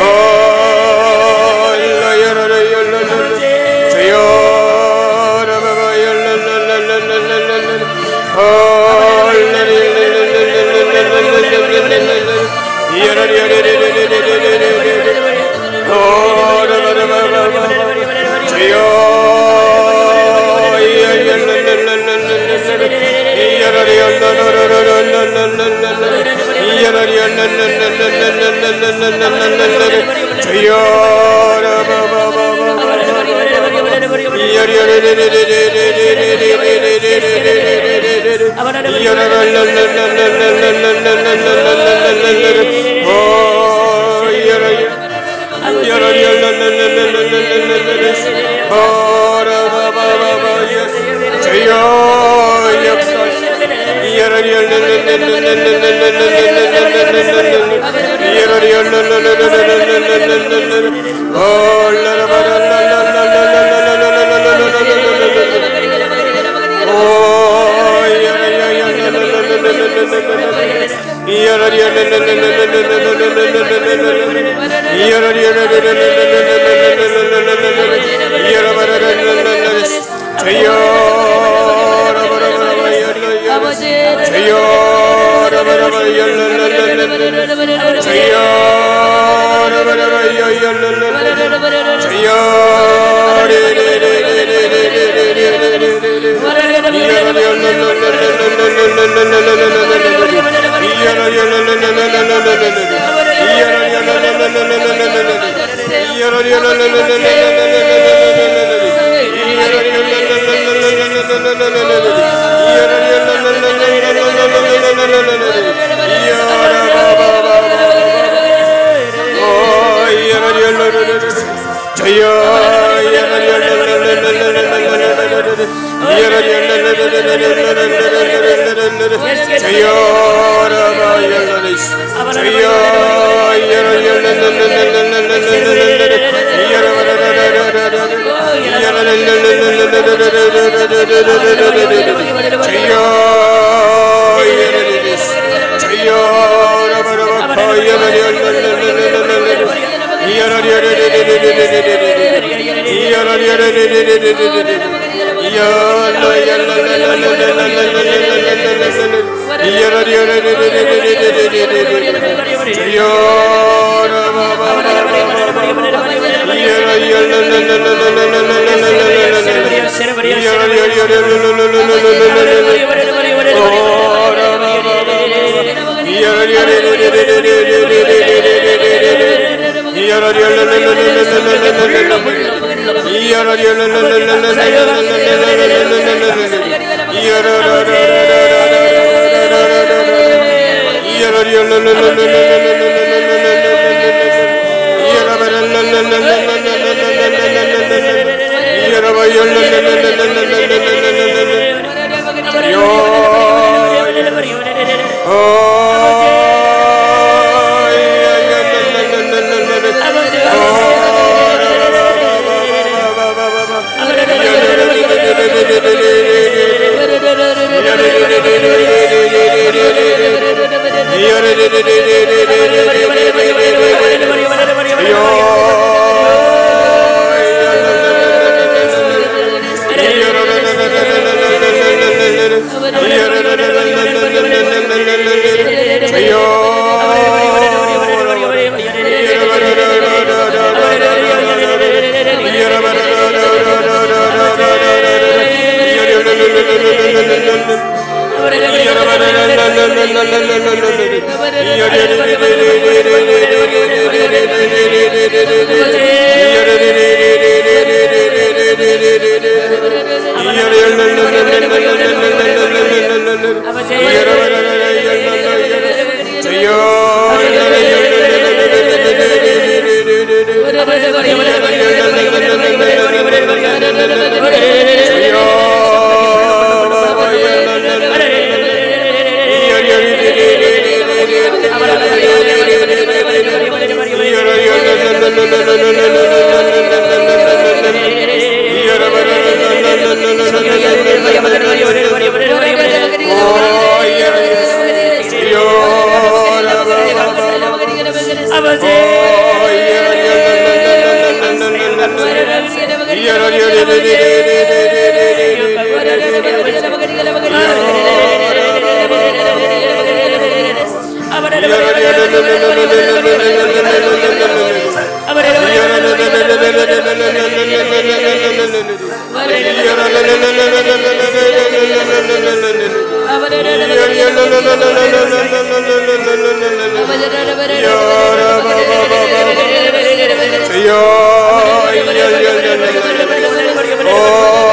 Oh Yürü Oh, Señor, no no no no no Oh